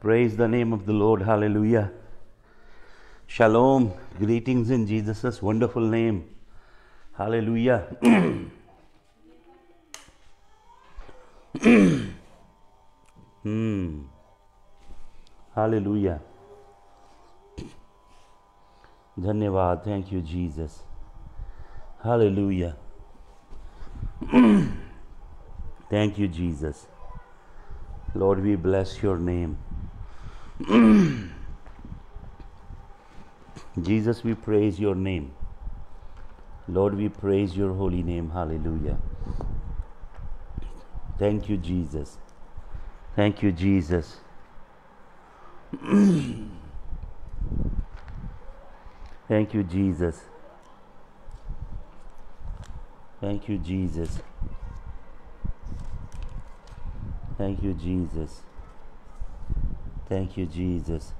Praise the name of the Lord. Hallelujah. Shalom. Greetings in Jesus' wonderful name. Hallelujah. hmm. Hallelujah. धन्यवाद thank you Jesus hallelujah thank you Jesus lord we bless your name Jesus, we praise your name. Lord, we praise your holy name. Hallelujah. Thank you, Jesus. Thank you, Jesus. Thank you, Jesus. Thank you, Jesus. Thank you, Jesus. Thank you, Jesus.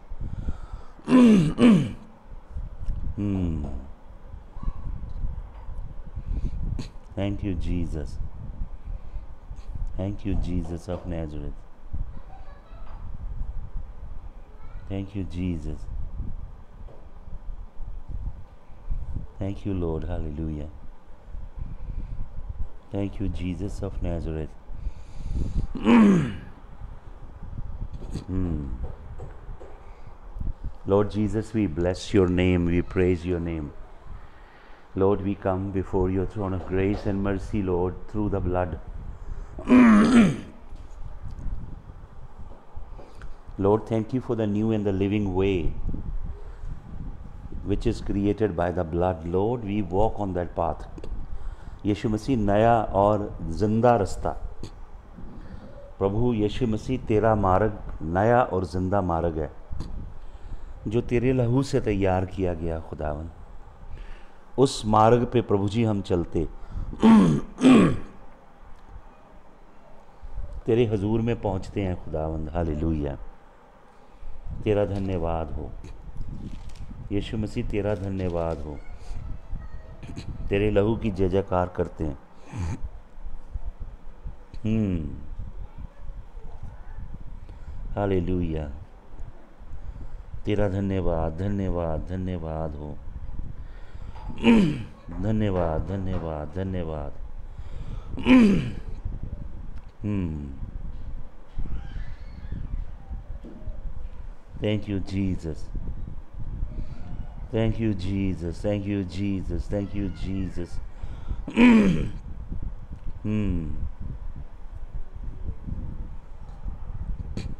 Hmm. Thank you, Jesus. Thank you, Jesus of Nazareth. Thank you, Jesus. Thank you, Lord. Hallelujah. Thank you, Jesus of Nazareth. Hmm. Lord Jesus, we bless your name, we praise your name. Lord, we come before your throne of grace and mercy, Lord, through the blood. Lord, thank you for the new and the living way which is created by the blood. Lord, we walk on that path. यीशु मसीह नया और जिंदा रास्ता प्रभु यीशु मसीह, तेरा मार्ग नया और ज़िंदा मार्ग है, जो तेरे लहू से तैयार किया गया खुदावन। उस मार्ग पे प्रभु जी हम चलते। तेरे हजूर में पहुँचते हैं खुदावंद हालेलुया। तेरा धन्यवाद हो। यीशु मसीह, तेरा धन्यवाद हो। तेरे लहू की जय जयकार करते हैं। हम्म। हालेलुया तेरा धन्यवाद धन्यवाद धन्यवाद हो धन्यवाद धन्यवाद धन्यवाद हम्म thank you Jesus thank you Jesus. Thank you, Jesus. Thank you, Jesus. hmm.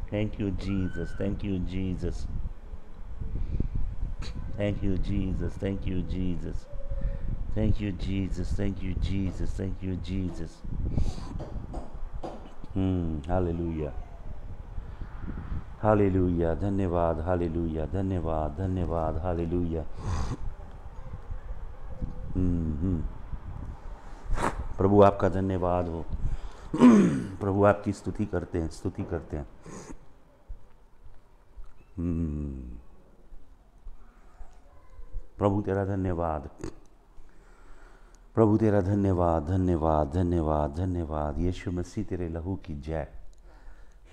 Thank you, Jesus. Thank you, Jesus. Thank you, Jesus. Thank you, Jesus. Thank you, Jesus. Thank you, Jesus. Thank you, Jesus. Hmm, hallelujah. Hallelujah धन्यवाद hallelujah Hallelujah. धन्यवाद hallelujah hmm, hmm. प्रभु आपका धन्यवाद हो प्रभु, आपकी स्तुति करते हैं, स्तुति करते हैं। प्रभु, तेरा धन्यवाद। प्रभु, तेरा धन्यवाद धन्यवाद धन्यवाद धन्यवाद। यीशु मसीह तेरे लहू की जय।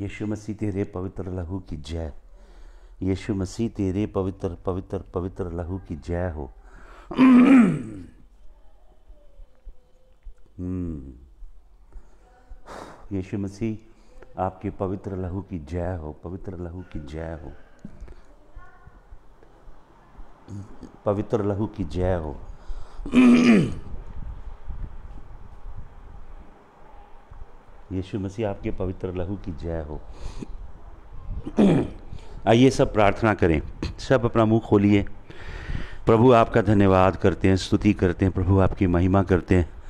यीशु मसीह तेरे पवित्र लहू की जय। यीशु मसीह तेरे पवित्र पवित्र पवित्र लहू की जय हो। यीशु मसीह, आपके पवित्र लहू की जय हो, पवित्र लहू की जय हो। पवित्र लहू की जय हो। यीशु मसीह, आपके पवित्र लहू की जय हो। आइए सब प्रार्थना करें। सब अपना मुँह खोलिए। प्रभु, आपका धन्यवाद करते हैं, स्तुति करते हैं, प्रभु, आपकी महिमा करते हैं।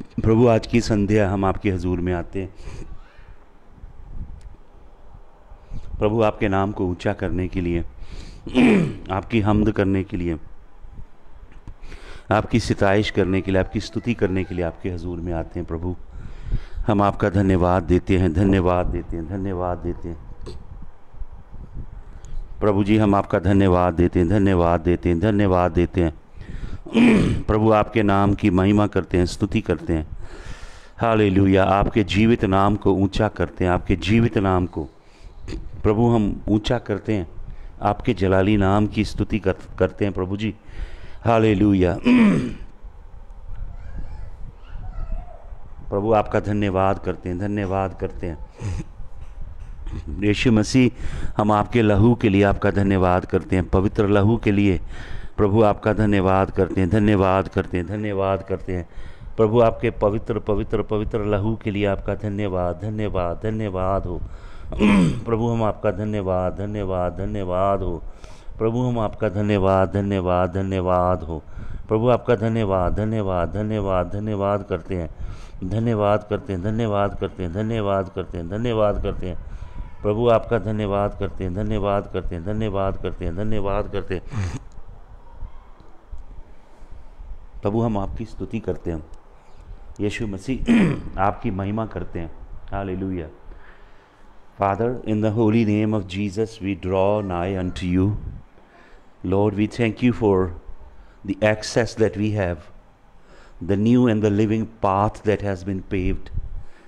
प्रभु, आज की संध्या हम आपके हजूर में आते हैं। प्रभु, आपके नाम को ऊँचा करने के लिए, आपकी हमद करने के लिए, आपकी सिताइश करने के लिए, आपकी स्तुति करने के लिए आपके हजूर में आते हैं प्रभु। हम आपका धन्यवाद देते हैं, धन्यवाद देते हैं, धन्यवाद देते हैं। प्रभु जी, हम आपका धन्यवाद देते हैं, धन्यवाद देते हैं, धन्यवाद देते हैं। प्रभु आपके नाम की महिमा करते हैं स्तुति करते हैं। हाल आपके जीवित नाम को ऊँचा करते हैं आपके जीवित नाम को। प्रभु हम ऊँचा करते हैं आपके जलाली नाम की स्तुति कर, करते हैं प्रभु जी। हाले प्रभु आपका धन्यवाद करते हैं धन्यवाद करते हैं। यीशु मसीह हम आपके लहू के लिए आपका धन्यवाद करते हैं पवित्र लहू के लिए। प्रभु आपका धन्यवाद करते हैं धन्यवाद करते हैं धन्यवाद करते हैं प्रभु आपके पवित्र पवित्र पवित्र लहू के लिए आपका धन्यवाद धन्यवाद धन्यवाद हो प्रभु हम आपका धन्यवाद धन्यवाद धन्यवाद हो प्रभु हम आपका धन्यवाद धन्यवाद धन्यवाद हो प्रभु आपका धन्यवाद धन्यवाद धन्यवाद धन्यवाद करते हैं धन्यवाद करते हैं धन्यवाद करते हैं धन्यवाद करते हैं धन्यवाद करते हैं प्रभु आपका धन्यवाद करते हैं धन्यवाद करते हैं धन्यवाद करते हैं धन्यवाद करते हैं प्रभु हम आपकी स्तुति करते हैं। यीशु मसीह आपकी महिमा करते हैं। Hallelujah. Father in the holy name of Jesus we draw nigh unto you Lord we thank you for the access that we have the new and the living path that has been paved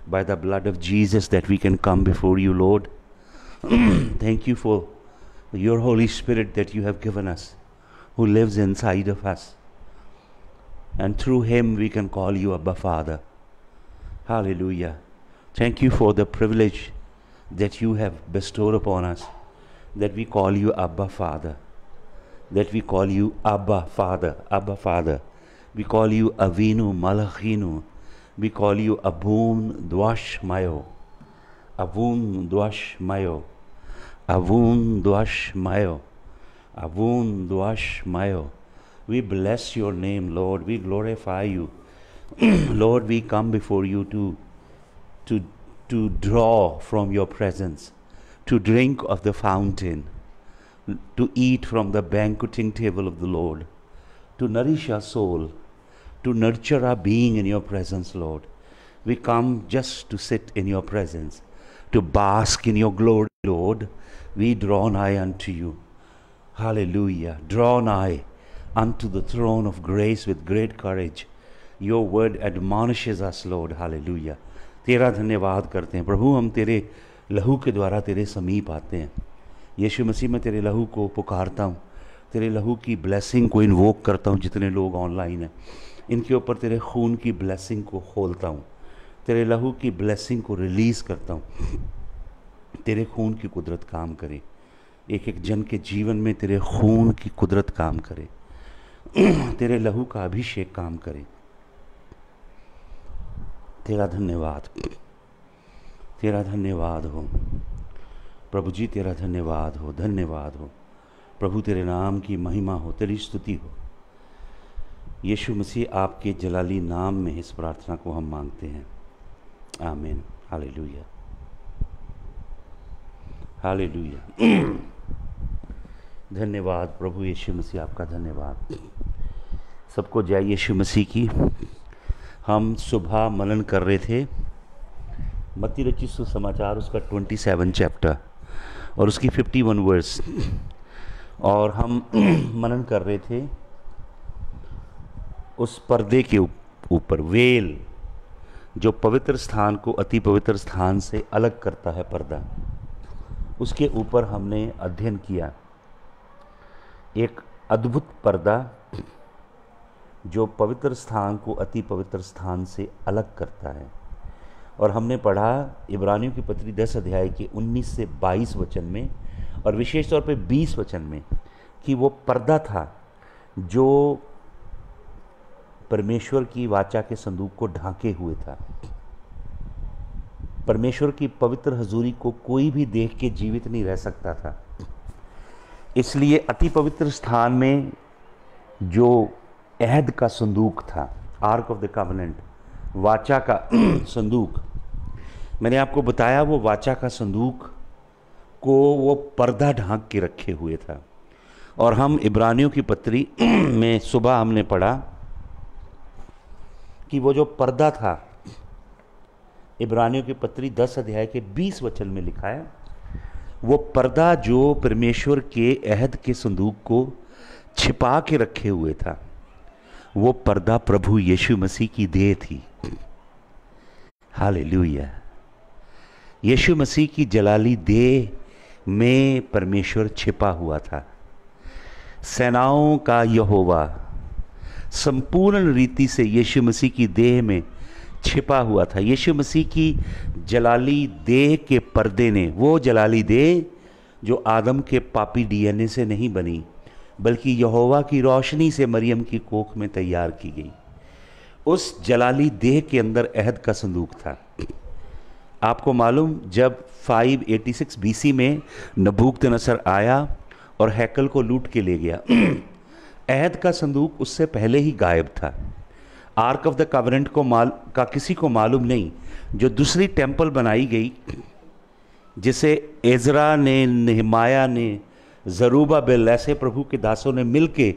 by the blood of Jesus that we can come before you Lord thank you for your Holy Spirit that you have given us who lives inside of us And through him we can call you Abba Father. Hallelujah. Thank you for the privilege that you have bestowed upon us, that we call you Abba Father, that we call you Abba Father, Abba Father. We call you Avinu Malachinu. We call you Abun Dwash Mayo. Avun Dwash Mayo. Avun Dwash Mayo. Avun Dwash Mayo. We bless your name, Lord. We glorify you. Lord, we come before you to, to to draw from your presence, to drink of the fountain, to eat from the banqueting table of the Lord, to nourish our soul, to nurture our being in your presence, Lord. We come just to sit in your presence, to bask in your glory, Lord. We draw nigh unto you. Hallelujah. Draw nigh unto the throne of grace with great courage. Your word admonishes us, Lord. Hallelujah. तेरा धन्यवाद करते हैं। प्रभु हम तेरे लहू के द्वारा तेरे समीप आते हैं। यीशु मसीह में तेरे लहू को पुकारता हूँ। तेरे लहू की ब्लेसिंग को इन्वोक करता हूँ जितने लोग ऑनलाइन हैं। इनके ऊपर तेरे खून की ब्लेसिंग को खोलता हूँ। तेरे लहू की ब्लेसिंग को रिलीज़ करता हूँ। तेरे खून की कुदरत काम करे। एक एक जन के जीवन में तेरे खून की कुदरत काम करे। तेरे लहू का अभिषेक काम करे। तेरा धन्यवाद। तेरा धन्यवाद हो। प्रभु जी, तेरा धन्यवाद हो। धन्यवाद हो। प्रभु, तेरे नाम की महिमा हो। तेरी स्तुति हो। यीशु मसीह आपके जलाली नाम में इस प्रार्थना को हम मांगते हैं। आमीन। हालेलुया। हालेलुया। धन्यवाद, प्रभु यीशु मसीह, आपका धन्यवाद। सबको जय यीशु मसीह की। हम सुबह मनन कर रहे थे मती रची सुसमाचार, उसका ट्वेंटी सेवन चैप्टर और उसकी फिफ्टी वन वर्स और हम मनन कर रहे थे उस पर्दे के ऊपर, वेल, जो पवित्र स्थान को अति पवित्र स्थान से अलग करता है पर्दा। उसके ऊपर हमने अध्ययन किया एक अद्भुत पर्दा जो पवित्र स्थान को अति पवित्र स्थान से अलग करता है। और हमने पढ़ा इब्रानियों की पत्री दस अध्याय के 19 से 22 वचन में और विशेष तौर पे 20 वचन में कि वो पर्दा था जो परमेश्वर की वाचा के संदूक को ढांके हुए था। परमेश्वर की पवित्र हजूरी को कोई भी देख के जीवित नहीं रह सकता था। इसलिए अति पवित्र स्थान में जो अहद का संदूक था, आर्क ऑफ़ द कवनेंट, वाचा का संदूक, मैंने आपको बताया वो वाचा का संदूक को वो पर्दा ढांक के रखे हुए था। और हम इब्रानियों की पत्री में सुबह हमने पढ़ा कि वो जो पर्दा था, इब्रानियों की पत्री दस अध्याय के बीस वचन में लिखा है वो पर्दा जो परमेश्वर के अहद के संदूक को छिपा के रखे हुए था, वो पर्दा प्रभु यीशु मसीह की देह थी। हाल यीशु मसीह की जलाली देह में परमेश्वर छिपा हुआ था। सेनाओं का यहोवा, संपूर्ण रीति से यीशु मसीह की देह में छिपा हुआ था। यीशु मसीह की जलाली देह के पर्दे ने, वो जलाली देह जो आदम के पापी डीएनए से नहीं बनी, बल्कि यहोवा की रोशनी से मरियम की कोख में तैयार की गई। उस जलाली देह के अंदर अहद का संदूक था। आपको मालूम, जब 586 बीसी में नबूक नसर आया और हैकल को लूट के ले गया, अहद का संदूक उससे पहले ही गायब था। आर्क ऑफ़ द कवरेंट को माल, का किसी को मालूम नहीं, जो दूसरी टेंपल बनाई गई, जिसे एजरा ने, नहमाया ने ज़रूबा बिल ऐसे प्रभु के दासों ने मिल के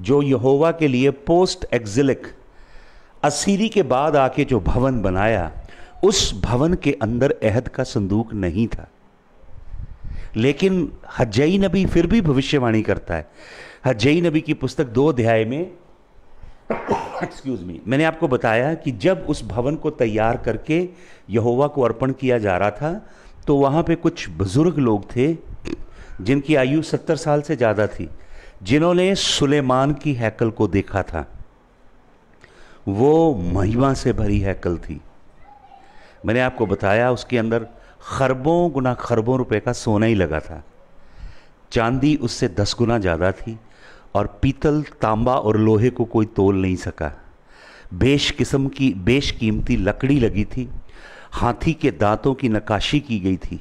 जो यहोवा के लिए पोस्ट एक्जिलिक असीरी के बाद आके जो भवन बनाया, उस भवन के अंदर अहद का संदूक नहीं था। लेकिन हजई नबी फिर भी भविष्यवाणी करता है। हजई नबी की पुस्तक दो अध्याय में एक्सक्यूज मी मैंने आपको बताया कि जब उस भवन को तैयार करके यहोवा को अर्पण किया जा रहा था तो वहाँ पे कुछ बुज़ुर्ग लोग थे, जिनकी आयु सत्तर साल से ज़्यादा थी, जिन्होंने सुलेमान की हैकल को देखा था। वो महिमा से भरी हैकल थी। मैंने आपको बताया, उसके अंदर खरबों गुना खरबों रुपए का सोना ही लगा था। चांदी उससे दस गुना ज़्यादा थी और पीतल, तांबा और लोहे को कोई तोल नहीं सका। बेश किस्म की, बेश कीमती लकड़ी लगी थी। हाथी के दांतों की नकाशी की गई थी।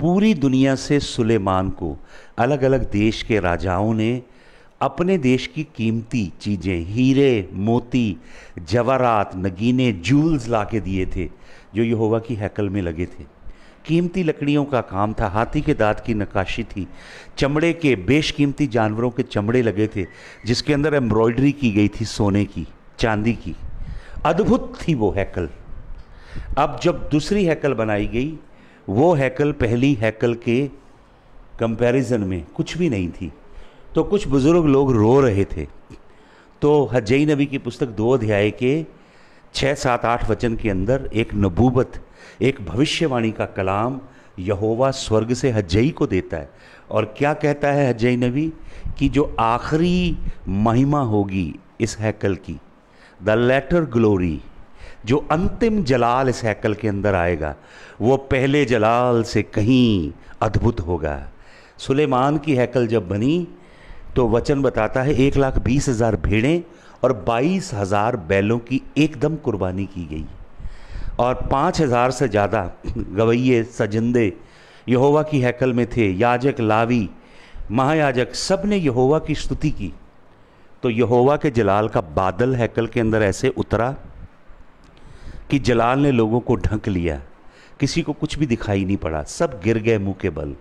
पूरी दुनिया से सुलेमान को अलग अलग देश के राजाओं ने अपने देश की कीमती चीज़ें, हीरे, मोती जवारात नगीने, जूल्स ला के दिए थे, जो यहोवा की हैकल में लगे थे। कीमती लकड़ियों का काम था। हाथी के दांत की नकाशी थी। चमड़े के बेशकीमती जानवरों के चमड़े लगे थे, जिसके अंदर एम्ब्रॉयडरी की गई थी सोने की, चांदी की। अद्भुत थी वो हैकल। अब जब दूसरी हैकल बनाई गई, वो हैकल पहली हैकल के कंपैरिजन में कुछ भी नहीं थी। तो कुछ बुज़ुर्ग लोग रो रहे थे। तो हजई नबी की पुस्तक दो अध्याय के छः सात, आठ वचन के अंदर एक नबूबत एक भविष्यवाणी का कलाम यहोवा स्वर्ग से हजई को देता है। और क्या कहता है हजई नबी? कि जो आखिरी महिमा होगी, इस हैकल की, द लेटर ग्लोरी, जो अंतिम जलाल इस हैकल के अंदर आएगा, वो पहले जलाल से कहीं अद्भुत होगा। सुलेमान की हैकल जब बनी तो वचन बताता है, एक लाख बीस हज़ार भेड़ें और बाईस हज़ार बैलों की एकदम कुर्बानी की गई। और पाँच हज़ार से ज़्यादा गवैये, सजिंदे यहोवा की हैकल में थे, याजक लावी, महायाजक सबने यहोवा की स्तुति की। तो यहोवा के जलाल का बादल हैकल के अंदर ऐसे उतरा कि जलाल ने लोगों को ढक लिया। किसी को कुछ भी दिखाई नहीं पड़ा, सब गिर गए मुँह के बल।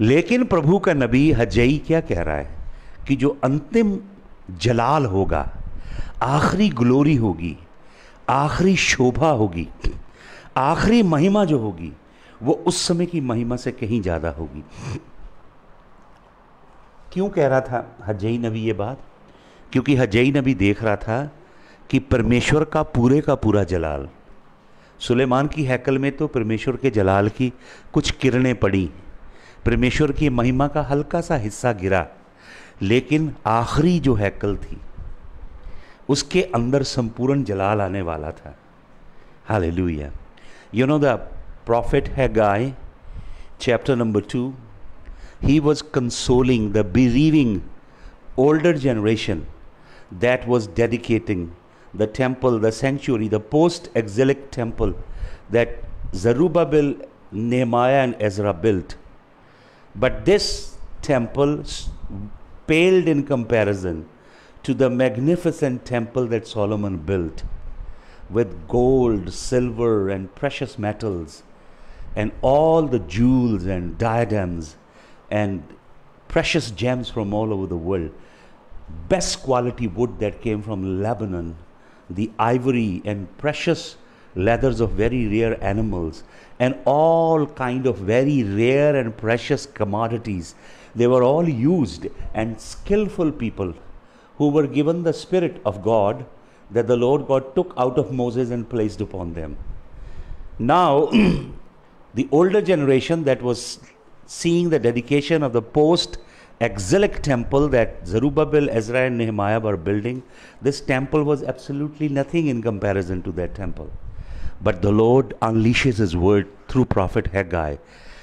लेकिन प्रभु का नबी हजई क्या कह रहा है कि जो अंतिम जलाल होगा, आखिरी ग्लोरी होगी आखिरी शोभा होगी, आखिरी महिमा जो होगी, वो उस समय की महिमा से कहीं ज़्यादा होगी। क्यों कह रहा था हजई नबी ये बात? क्योंकि हजई नबी देख रहा था कि परमेश्वर का पूरे का पूरा जलाल, सुलेमान की हैकल में तो परमेश्वर के जलाल की कुछ किरणें पड़ी, परमेश्वर की महिमा का हल्का सा हिस्सा गिरा, लेकिन आखिरी जो हैकल थी उसके अंदर संपूर्ण जलाल आने वाला था। Hallelujah you no the prophet है Haggai chapter number two he was consoling the believing older generation that was dedicating the temple the century the post exilic temple that Zerubbabel Nehemiah and Ezra built but this temple paled in comparison to the magnificent temple that Solomon built with gold, silver, and precious metals, and all the jewels and diadems and precious gems from all over the world. Best quality wood that came from Lebanon the ivory and precious leathers of very rare animals and all kind of very rare and precious commodities they were all used and skillful people who were given the spirit of god that the lord god took out of moses and placed upon them now The older generation that was seeing the dedication of the post exilic temple that Zerubbabel, Ezra, and Nehemiah were building, this temple was absolutely nothing in comparison to that temple. But the Lord unleashes His word through prophet Haggai.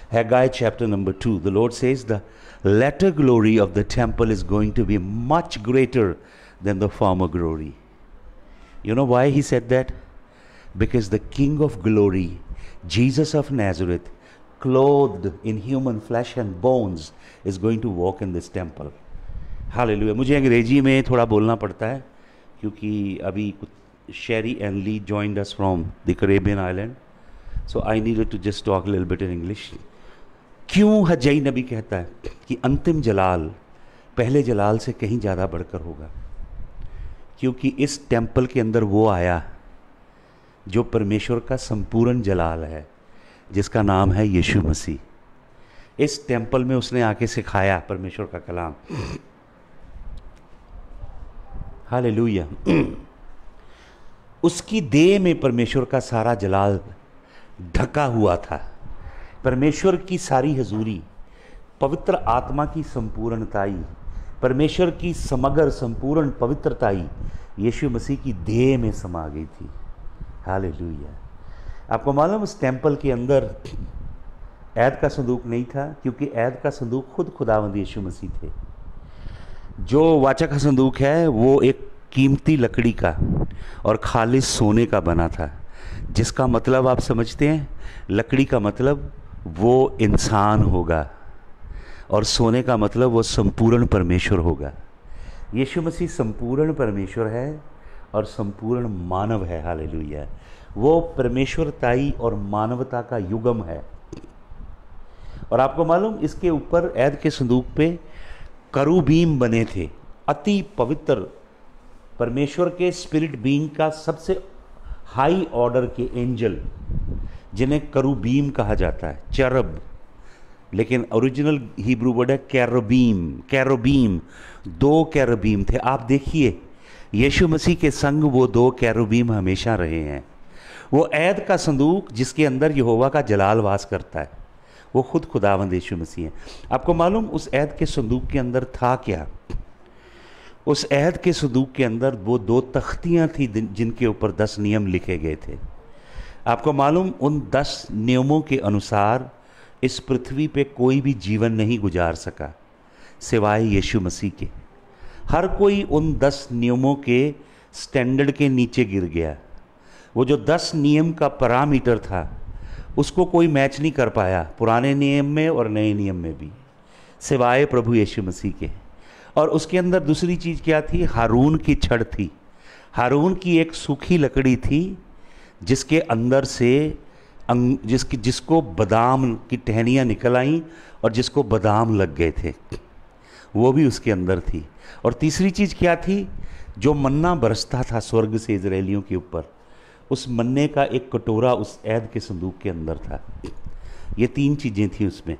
Haggai chapter number 2, the Lord says, The latter glory of the temple is going to be much greater than the former glory. You know why he said that? Because the King of glory, Jesus of Nazareth, clothed in human flesh and bones, is going to walk in this temple. Hallelujah मुझे अंग्रेजी में थोड़ा बोलना पड़ता है क्योंकि अभी कुछ Sherry and Lee joined us from the Caribbean island so I needed to just talk little bit in English क्यों हजई नबी कहता है कि अंतिम जलाल पहले जलाल से कहीं ज़्यादा बढ़कर होगा? क्योंकि इस टेंपल के अंदर वो आया जो परमेश्वर का संपूर्ण जलाल है, जिसका नाम है यीशु मसीह। इस टेंपल में उसने आके सिखाया परमेश्वर का कलाम। हालेलुया। उसकी देह में परमेश्वर का सारा जलाल ढका हुआ था। परमेश्वर की सारी हजूरी, पवित्र आत्मा की संपूर्णताई, परमेश्वर की समग्र संपूर्ण पवित्रताई, यीशु मसीह की देह में समा गई थी। हाल आपको मालूम, उस टेंपल के अंदर ऐद का संदूक नहीं था, क्योंकि ऐद का संदूक खुद खुदावंद यीशु मसीह थे। जो वाचा का संदूक है, वो एक कीमती लकड़ी का और खालिश सोने का बना था, जिसका मतलब आप समझते हैं, लकड़ी का मतलब वो इंसान होगा। और सोने का मतलब वो संपूर्ण परमेश्वर होगा। यीशु मसीह संपूर्ण परमेश्वर है और संपूर्ण मानव है। हाल वो परमेश्वरताई और मानवता का युगम है। और आपको मालूम, इसके ऊपर ऐद के संदूक पे करूबीम बने थे। अति पवित्र परमेश्वर के स्पिरिट बीइंग का सबसे हाई ऑर्डर के एंजल। जिन्हें करूबीम कहा जाता है, चरब। लेकिन ओरिजिनल हिब्रू वर्ड है कैरोबीम कैरोबीम। दो कैरोबीम थे। आप देखिए, यीशु मसीह के संग वो दो कैरोबीम हमेशा रहे हैं। वो ऐद का संदूक, जिसके अंदर यहोवा का जलाल वास करता है, वो खुद खुदावंद यीशु मसीह है। आपको मालूम उस ऐद के संदूक के अंदर था क्या? उस ऐद के संदूक के अंदर वो दो तख्तियाँ थी जिनके ऊपर दस नियम लिखे गए थे। आपको मालूम, उन दस नियमों के अनुसार इस पृथ्वी पे कोई भी जीवन नहीं गुजार सका, सिवाय यीशु मसीह के। हर कोई उन दस नियमों के स्टैंडर्ड के नीचे गिर गया। वो जो दस नियम का पैरामीटर था, उसको कोई मैच नहीं कर पाया, पुराने नियम में और नए नियम में भी, सिवाय प्रभु यीशु मसीह के। और उसके अंदर दूसरी चीज़ क्या थी? हारून की छड़ थी। हारून की एक सूखी लकड़ी थी जिसके अंदर से अंग, जिसकी, जिसको बादाम की टहनियाँ निकल आईं और जिसको बादाम लग गए थे। वो भी उसके अंदर थी। और तीसरी चीज़ क्या थी? जो मन्ना बरसता था स्वर्ग से इसराइलियों के ऊपर, उस मन्ने का एक कटोरा उस ऐद के संदूक के अंदर था। ये तीन चीज़ें थी उसमें।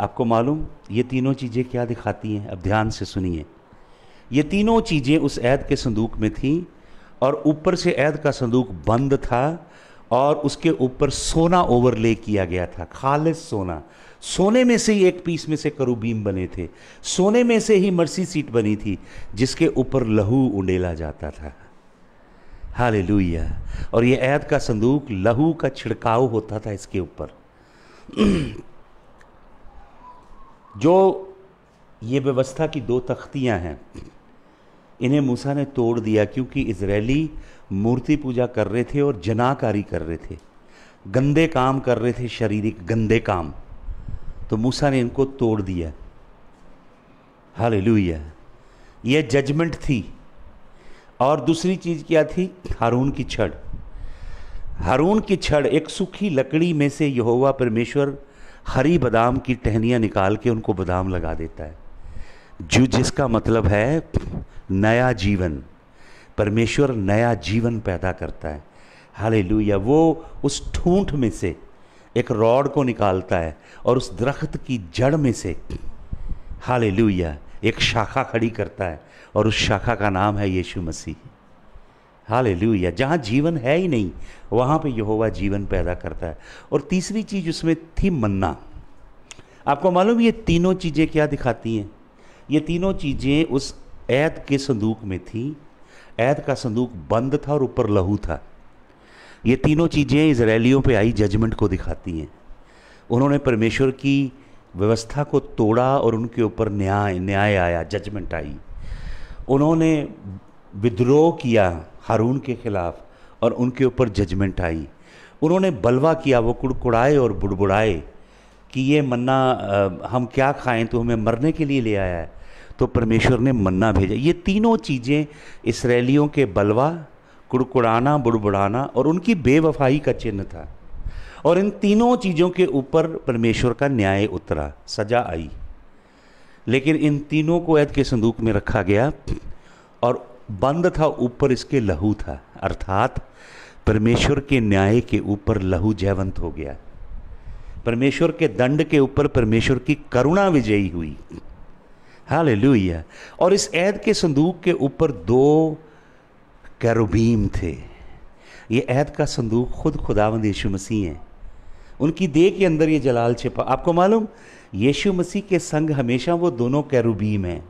आपको मालूम, ये तीनों चीज़ें क्या दिखाती हैं? अब ध्यान से सुनिए। ये तीनों चीज़ें उस ऐद के संदूक में थी और ऊपर से ऐद का संदूक बंद था और उसके ऊपर सोना ओवरले किया गया था खालिश सोना। सोने में से ही एक पीस में से करूबीम बने थे। सोने में से ही मर्सी सीट बनी थी, जिसके ऊपर लहू उंडेला जाता था। हाल और ये ऐद का संदूक लहू का छिड़काव होता था इसके ऊपर। जो ये व्यवस्था की दो तख्तियाँ हैं इन्हें मूसा ने तोड़ दिया क्योंकि इसराइली मूर्ति पूजा कर रहे थे और जनाकारी कर रहे थे। गंदे काम कर रहे थे, शारीरिक गंदे काम। तो मूसा ने इनको तोड़ दिया। हाल यह जजमेंट थी। और दूसरी चीज़ क्या थी? हारून की छड़। हारून की छड़, एक सूखी लकड़ी में से यहोवा परमेश्वर हरी बादाम की टहनियाँ निकाल के उनको बादाम लगा देता है। जो जिसका मतलब है नया जीवन। परमेश्वर नया जीवन पैदा करता है। हाले वो उस ठूंठ में से एक रॉड को निकालता है और उस दरख्त की जड़ में से हाले एक शाखा खड़ी करता है और उस शाखा का नाम है यीशु मसीह। हाल जहाँ जहाँ जीवन है ही नहीं, वहाँ पे यहोवा जीवन पैदा करता है। और तीसरी चीज़ उसमें थी मन्ना। आपको मालूम ये तीनों चीज़ें क्या दिखाती हैं? ये तीनों चीज़ें उस ऐद के संदूक में थी, ऐद का संदूक बंद था और ऊपर लहू था। ये तीनों चीज़ें इसराइलियों पे आई जजमेंट को दिखाती हैं। उन्होंने परमेश्वर की व्यवस्था को तोड़ा और उनके ऊपर न्याय न्याय आया, जजमेंट आई। उन्होंने विद्रोह किया हारून के खिलाफ और उनके ऊपर जजमेंट आई। उन्होंने बलवा किया, वो कुड़कुड़ाए और बुड़बुड़ाए कि ये मन्ना हम क्या खाएँ तो हमें मरने के लिए ले आया है। तो परमेश्वर ने मन्ना भेजा। ये तीनों चीज़ें इसराइलियों के बलवा, कुड़कुड़ाना, बुड़बुड़ाना और उनकी बेवफाई का चिन्ह था। और इन तीनों चीज़ों के ऊपर परमेश्वर का न्याय उतरा, सजा आई। लेकिन इन तीनों को ऐद के संदूक में रखा गया और बंद था, ऊपर इसके लहू था। अर्थात परमेश्वर के न्याय के ऊपर लहू जयवंत हो गया। परमेश्वर के दंड के ऊपर परमेश्वर की करुणा विजयी हुई। हाल और इस ऐद के संदूक के ऊपर दो कैरुबीम थे। ये ऐद का संदूक खुद खुदावंद यीशु मसीह हैं। उनकी देह के अंदर ये जलाल छिपा। आपको मालूम, यीशु मसीह के संग हमेशा वो दोनों कैरुबीम हैं।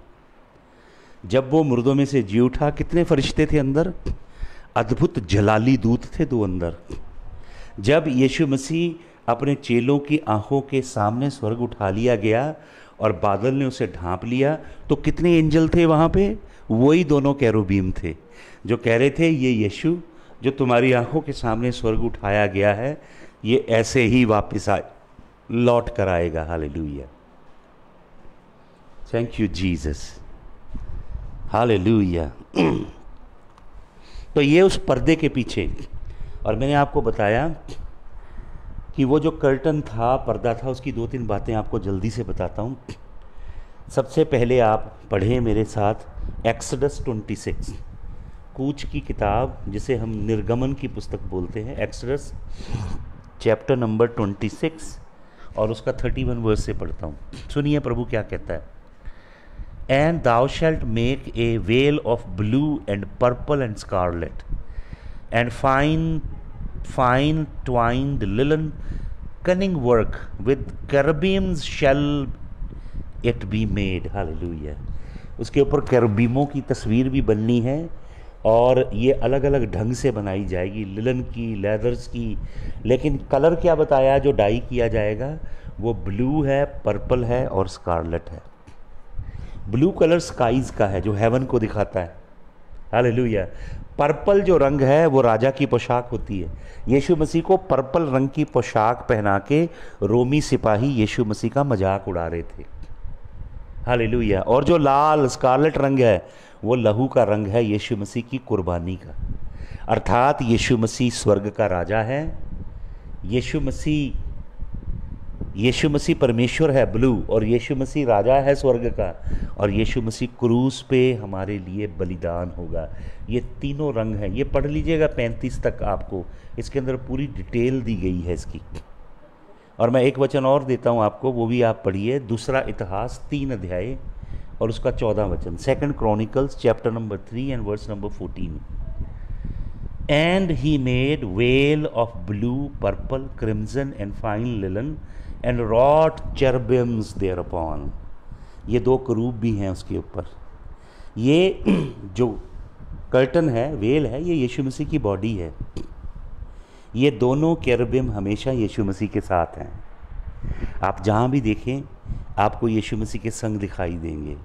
जब वो मुर्दों में से जी उठा, कितने फरिश्ते थे अंदर? अद्भुत जलाली दूत थे दो अंदर। जब यीशु मसीह अपने चेलों की आँखों के सामने स्वर्ग उठा लिया गया और बादल ने उसे ढांप लिया। तो कितने एंजल थे वहाँ पे? वही दोनों कैरोबीम थे, जो कह रहे थे, ये यीशु, जो तुम्हारी आँखों के सामने स्वर्ग उठाया गया है, ये ऐसे ही वापस आ, लौट कर आएगा। हाल थैंक यू जीसस हाल तो ये उस पर्दे के पीछे। और मैंने आपको बताया कि वो जो कर्टन था पर्दा था उसकी दो तीन बातें आपको जल्दी से बताता हूँ। सबसे पहले आप पढ़ें मेरे साथ एक्सडस 26 कूच की किताब जिसे हम निर्गमन की पुस्तक बोलते हैं एक्सडस चैप्टर नंबर 26 और उसका 31 वर्स से पढ़ता हूँ। सुनिए प्रभु क्या कहता है। And thou shalt make a veil of blue and purple and scarlet, and fine, fine twined linen, cunning work with cherubims shall it be made. Hallelujah. उसके ऊपर कैरबीमों की तस्वीर भी बननी है और ये अलग अलग ढंग से बनाई जाएगी लिलन की लेदर्स की लेकिन कलर क्या बताया जो डाई किया जाएगा वो ब्लू है पर्पल है और स्कारलेट है ब्लू कलर स्काईज का है जो हेवन को दिखाता है हालेलुया पर्पल जो रंग है, वो राजा की पोशाक होती है। यीशु मसीह को पर्पल रंग की पोशाक पहना के रोमी सिपाही यीशु मसीह का मज़ाक उड़ा रहे थे। हालेलुया। और जो लाल, स्कारलेट रंग है, वो लहू का रंग है यीशु मसीह की कुर्बानी का। अर्थात यीशु मसीह स्वर्ग का राजा है। यीशु मसीह यीशु मसीह परमेश्वर है ब्लू, और यीशु मसीह राजा है स्वर्ग का, और यीशु मसीह क्रूस पे हमारे लिए बलिदान होगा। ये तीनों रंग हैं। ये पढ़ लीजिएगा पैंतीस तक आपको। इसके अंदर पूरी डिटेल दी गई है इसकी। और मैं एक वचन और देता हूँ आपको, वो भी आप पढ़िए। दूसरा इतिहास तीन अध्याय, और उसका चौदह वचन। Second Chronicles chapter number three and verse number fourteen and he made veil of blue purple crimson and fine linen and wrought cherubims there upon ये दो करूब भी हैं उसके ऊपर। ये जो कर्टन है, वेल है, ये यीशु मसीह की बॉडी है। ये दोनों कैरबिम हमेशा यीशु मसीह के साथ हैं। आप जहाँ भी देखें, आपको यीशु मसीह के संग दिखाई देंगे।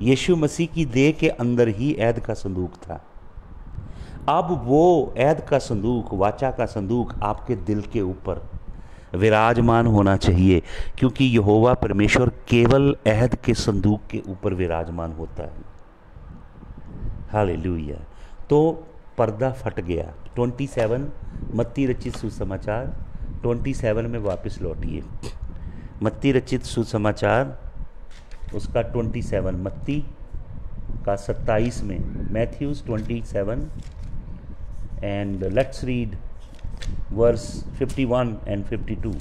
यीशु मसीह की देह के अंदर ही ऐद का संदूक था। अब वो ऐद का संदूक, वाचा का संदूक आपके दिल के ऊपर विराजमान होना चाहिए, क्योंकि यहोवा परमेश्वर केवल अहद के संदूक के ऊपर विराजमान होता है। हालेलुया। तो पर्दा फट गया। 27 मत्ती रचित सुसमाचार। 27 में वापस लौटिए। मत्ती रचित सुसमाचार, उसका 27 मत्ती का 27 में, Matthews 27 and let's read verse 51 and 52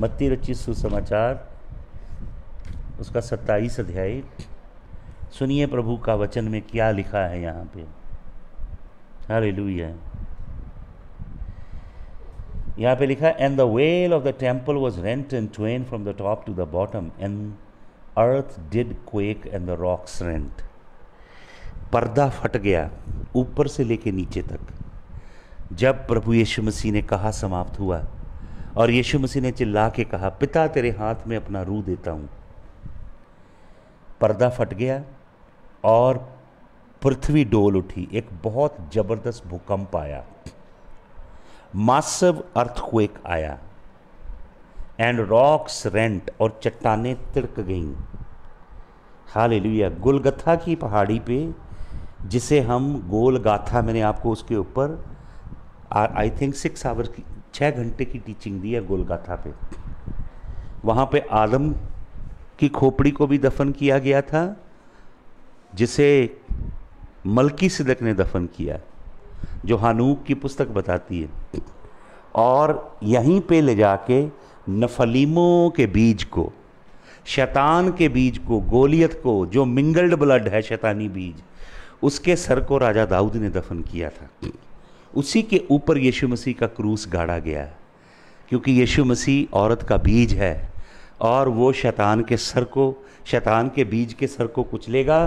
मत्ती रचित सुसमाचार, उसका सत्ताईस अध्याय। सुनिए प्रभु का वचन में क्या लिखा है यहाँ पे। हालेलुया। यहाँ पे लिखा and the veil of the temple was rent and twain from the top to the bottom and earth did quake and the rocks rent पर्दा फट गया, ऊपर से लेके नीचे तक। जब प्रभु यीशु मसीह ने कहा, समाप्त हुआ, और यीशु मसीह ने चिल्ला के कहा, पिता तेरे हाथ में अपना रूह देता हूँ। पर्दा फट गया, और पृथ्वी डोल उठी। एक बहुत ज़बरदस्त भूकंप आया। मासव अर्थक्वेक आया एंड रॉक्स रेंट और चट्टाने तिड़क गईं। हाल गुलगथा की पहाड़ी पे, जिसे हम गोल गाथा मैंने आपको उसके ऊपर आई थिंक सिक्स आवर्स की छः घंटे की टीचिंग दी है गोलगाथा पे। वहाँ पे आदम की खोपड़ी को भी दफन किया गया था, जिसे मलकी सिदक ने दफन किया, जो हानूक की पुस्तक बताती है। और यहीं पे ले जाके नफलीमों के बीज को, शैतान के बीज को, गोलियत को, जो मिंगल्ड ब्लड है शैतानी बीज, उसके सर को राजा दाऊद ने दफन किया था। उसी के ऊपर यीशु मसीह का क्रूस गाड़ा गया, क्योंकि यीशु मसीह औरत का बीज है, और वो शैतान के सर को, शैतान के बीज के सर को कुचलेगा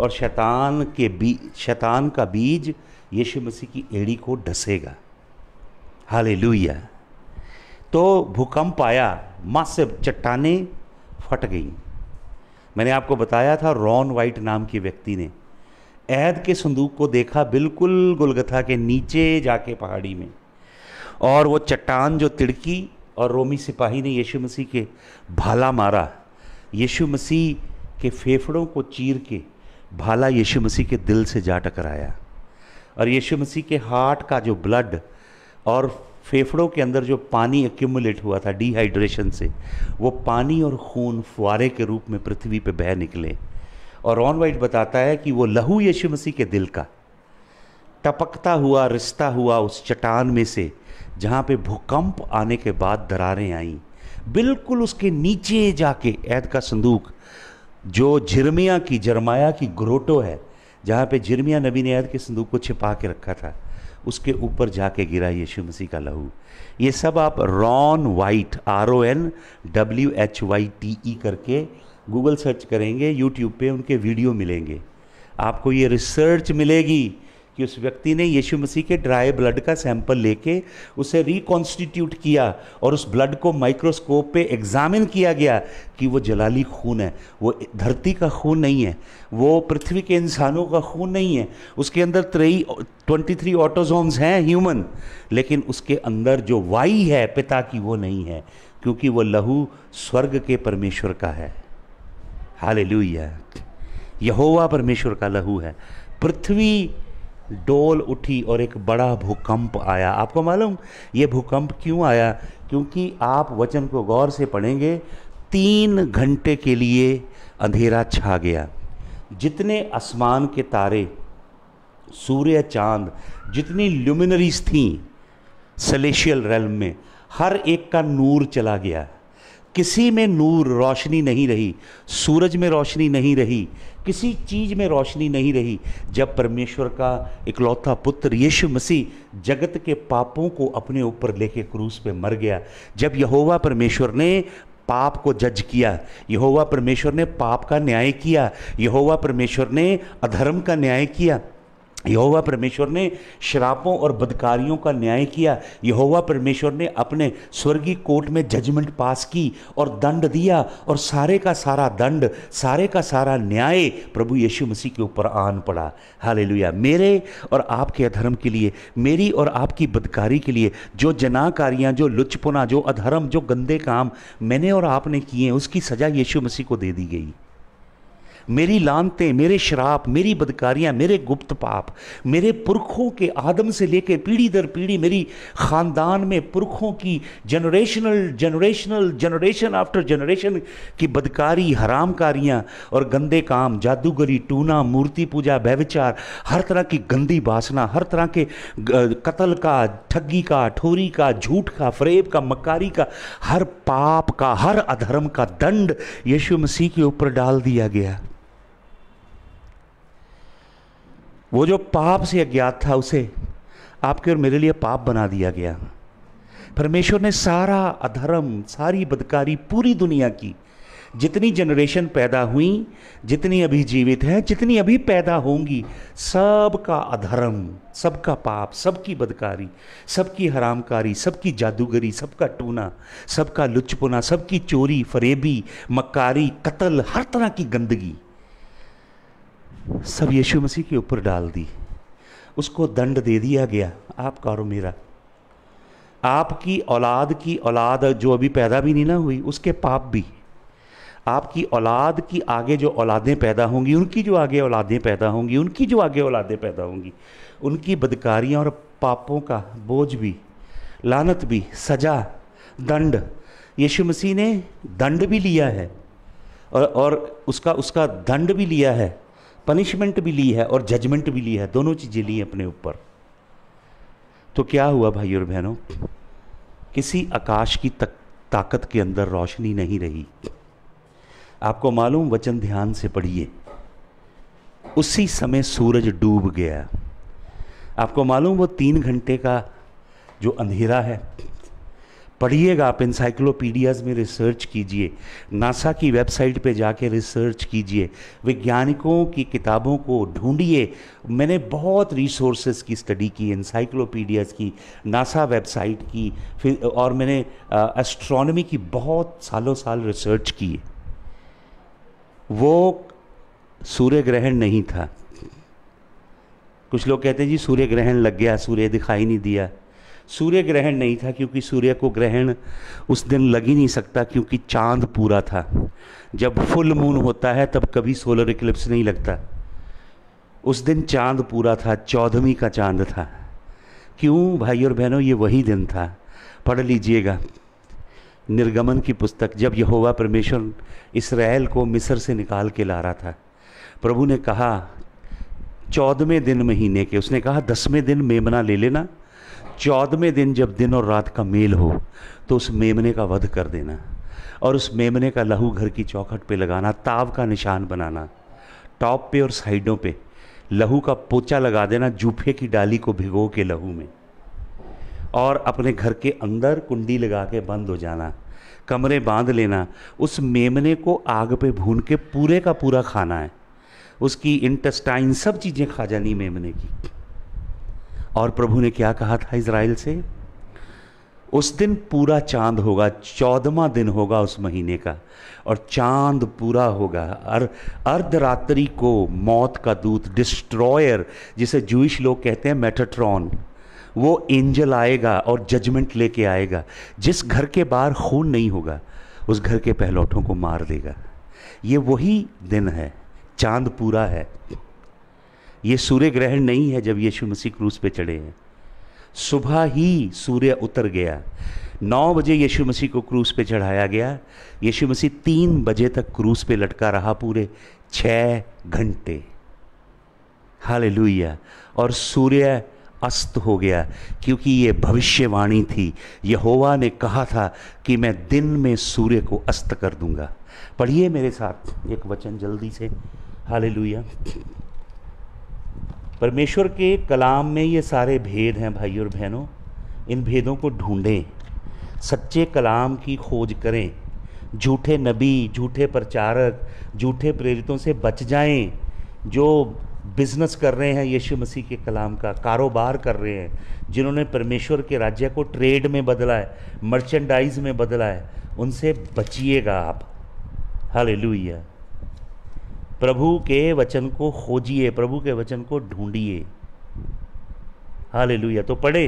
और शैतान के बीज शैतान का बीज यीशु मसीह की एड़ी को ढसेगा हाले तो भूकंप आया माँ से चट्टाने फट गई। मैंने आपको बताया था रॉन वाइट नाम के व्यक्ति ने। ऐद के संदूक को देखा बिल्कुल गुलगथा के नीचे जाके पहाड़ी में। और वो चट्टान जो तिड़की और रोमी सिपाही ने यीशु मसीह के भाला मारा, यीशु मसीह के फेफड़ों को चीर के भाला यीशु मसीह के दिल से जा टकराया। और यीशु मसीह के हार्ट का जो ब्लड और फेफड़ों के अंदर जो पानी एक्यूमुलेट हुआ था डिहाइड्रेशन से, वो पानी और खून फुआरे के रूप में पृथ्वी पर बह निकले। और रॉन वाइट बताता है कि वो लहू यीशु मसीह के दिल का। टपकता हुआ, रिश्ता हुआ उस चट्टान में से, जहाँ पे भूकंप आने के बाद दरारें आईं। बिल्कुल उसके नीचे जाके, ऐद का संदूक, जो झिरमिया की, जरमाया की ग्रोटो है, जहाँ पे झिरमिया नबी ने ऐद के संदूक को छिपा के रखा था, उसके ऊपर जाके गिरा यीशु मसीह का लहू। ये सब आप Ron White, R O N W H Y T E करके गूगल सर्च करेंगे, यूट्यूब पे उनके वीडियो मिलेंगे। आपको ये रिसर्च मिलेगी कि उस व्यक्ति ने यीशु मसीह के ड्राई ब्लड का सैंपल लेके उसे रिकॉन्स्टिट्यूट किया और उस ब्लड को माइक्रोस्कोप पे एग्जामिन किया गया कि वो जलाली खून है। वो धरती का खून नहीं है। वो पृथ्वी के इंसानों का खून नहीं है। उसके अंदर त्रई ट्वेंटी थ्री ऑटोजोम्स हैं ह्यूमन लेकिन उसके अंदर जो वाई है पिता की वो नहीं है, क्योंकि वो लहू स्वर्ग के परमेश्वर का है। हाले यहोवा परमेश्वर का लहू है। पृथ्वी डोल उठी और एक बड़ा भूकंप आया। आपको मालूम, ये भूकंप क्यों आया? क्योंकि आप वचन को गौर से पढ़ेंगे, तीन घंटे के लिए अंधेरा छा गया। जितने आसमान के तारे, सूर्य चाँद, जितनी ल्यूमिनरीज थीं सलेशियल रेलम में, हर एक का नूर चला गया। किसी में नूर रोशनी नहीं रही, सूरज में रोशनी नहीं रही, किसी चीज़ में रोशनी नहीं रही, जब परमेश्वर का इकलौता पुत्र यीशु मसीह जगत के पापों को अपने ऊपर लेके क्रूस पे मर गया। जब यहोवा परमेश्वर ने पाप को जज किया, यहोवा परमेश्वर ने पाप का न्याय किया, यहोवा परमेश्वर ने अधर्म का न्याय किया यहोवा परमेश्वर ने श्रापों और बदकारियों का न्याय किया। यहोवा परमेश्वर ने अपने स्वर्गीय कोर्ट में जजमेंट पास की और दंड दिया और सारे का सारा दंड, सारे का सारा न्याय प्रभु यीशु मसीह के ऊपर आन पड़ा। हाले मेरे और आपके अधर्म के लिए, मेरी और आपकी बदकारी के लिए, जो जनाकारियाँ, जो लुचपुना जो अधर्म, जो गंदे काम मैंने और आपने किए उसकी सज़ा यीशु मसीह को दे दी गई। मेरी लानतें, मेरे शराब, मेरी बदकारियाँ, मेरे गुप्त पाप, मेरे पुरखों के आदम से लेकर पीढ़ी दर पीढ़ी, मेरी ख़ानदान में पुरखों की generational generational generation after generation की बदकारी, हरामकारियाँ और गंदे काम, जादूगरी, टूना, मूर्ति पूजा व्यविचार हर तरह की गंदी बासना, हर तरह के कत्ल का, ठगी का, ठोरी का, झूठ का, फरेब का, मक्कारी का, हर पाप का, हर अधर्म का दंड यीशु मसीह के ऊपर डाल दिया गया। वो जो पाप से अज्ञात था, उसे आपके और मेरे लिए पाप बना दिया गया। परमेश्वर ने सारा अधर्म, सारी बदकारी पूरी दुनिया की, जितनी जनरेशन पैदा हुई, जितनी अभी जीवित हैं, जितनी अभी पैदा होंगी, सबका अधर्म, सबका पाप, सबकी बदकारी, सबकी हरामकारी, सबकी जादूगरी, सबका टूना, सबका लुचपुना सबकी चोरी, फरेबी, मक्कारी, कत्ल, हर तरह की गंदगी। सब यीशु मसीह के ऊपर डाल दी। उसको दंड दे दिया गया आपका और मेरा। आपकी औलाद की औलाद जो अभी पैदा भी नहीं ना हुई, उसके पाप भी। आपकी औलाद की आगे जो औलादें पैदा होंगी, उनकी जो आगे औलादें पैदा होंगी, उनकी जो आगे औलादें पैदा होंगी, उनकी बदकारियाँ और पापों का बोझ भी, लानत भी, सजा, दंड। यीशु मसीह ने दंड भी लिया है और और उसका उसका दंड भी लिया है। पनिशमेंट भी ली है और जजमेंट भी ली है, दोनों चीज़ें ली अपने ऊपर। तो क्या हुआ भाई और बहनों? किसी आकाश की तक, ताकत के अंदर रोशनी नहीं रही। आपको मालूम वचन ध्यान से पढ़िए। उसी समय सूरज डूब गया। आपको मालूम वो तीन घंटे का जो अंधेरा है? पढ़िएगा, आप इंसाइक्लोपीडियाज़ में रिसर्च कीजिए नासा की वेबसाइट पे जाके रिसर्च कीजिए, वैज्ञानिकों की किताबों को ढूंढिए। मैंने बहुत रिसोर्सेज की स्टडी की इंसाइक्लोपीडियाज़ की नासा वेबसाइट की, फिर, और मैंने एस्ट्रोनॉमी की बहुत सालों साल रिसर्च की वो सूर्य ग्रहण नहीं था। कुछ लोग कहते हैं, जी सूर्य ग्रहण लग गया, सूर्य दिखाई नहीं दिया। सूर्य ग्रहण नहीं था क्योंकि सूर्य को ग्रहण उस दिन लग ही नहीं सकता क्योंकि चाँद पूरा था। जब फुल मून होता है, तब कभी सोलर इक्लिप्स नहीं लगता। उस दिन चाँद पूरा था, चौदहवीं का चाँद था। क्यों भाई और बहनों, ये वही दिन था। पढ़ लीजिएगा। निर्गमन की पुस्तक, जब यहोवा परमेश्वर इसराइल को मिस्र से निकाल के ला रहा था। प्रभु ने कहा, चौदहवें दिन महीने के, उसने कहा, दसवें दिन मेमना ले लेना। चौदहवें दिन जब दिन और रात का मेल हो तो उस मेमने का वध कर देना और उस मेमने का लहू घर की चौखट पे लगाना, ताव का निशान बनाना, टॉप पे और साइडों पे लहू का पोचा लगा देना, जूफे की डाली को भिगो के लहू में और अपने घर के अंदर कुंडी लगा के बंद हो जाना, कमरे बाँध लेना, उस मेमने को आग पे भून के पूरे का पूरा खाना है, उसकी इंटेस्टाइन सब चीज़ें खा जानी मेमने की। और प्रभु ने क्या कहा था इसराइल से? उस दिन पूरा चाँद होगा चौदवा दिन होगा उस महीने का, और चाँद पूरा होगा। और अर्धरात्रि को मौत का दूत डिस्ट्रॉयर जिसे जूश लोग कहते हैं मेटाट्रॉन वो एंजल आएगा और जजमेंट लेके आएगा। जिस घर के बाहर खून नहीं होगा, उस घर के पहलौठों को मार देगा। ये वही दिन है, चाँद पूरा है। ये सूर्य ग्रहण नहीं है जब यीशु मसीह क्रूस पे चढ़े हैं। सुबह ही सूर्य उतर गया। नौ बजे यीशु मसीह को क्रूस पे चढ़ाया गया। यीशु मसीह तीन बजे तक क्रूस पे लटका रहा पूरे छः घंटे। हाल और सूर्य अस्त हो गया, क्योंकि ये भविष्यवाणी थी। यहोवा ने कहा था कि मैं दिन में सूर्य को अस्त कर दूँगा। पढ़िए मेरे साथ एक वचन जल्दी से। हाल परमेश्वर के कलाम में ये सारे भेद हैं भाई और बहनों। इन भेदों को ढूंढें, सच्चे कलाम की खोज करें। झूठे नबी, झूठे प्रचारक, झूठे प्रेरितों से बच जाएँ, जो बिज़नेस कर रहे हैं यीशु मसीह के कलाम का, कारोबार कर रहे हैं, जिन्होंने परमेश्वर के राज्य को ट्रेड में बदला है मर्चेंडाइज में बदला है। उनसे बचिएगा आप। हाल प्रभु के वचन को खोजिए, प्रभु के वचन को ढूंढिए। हाल तो पढ़े,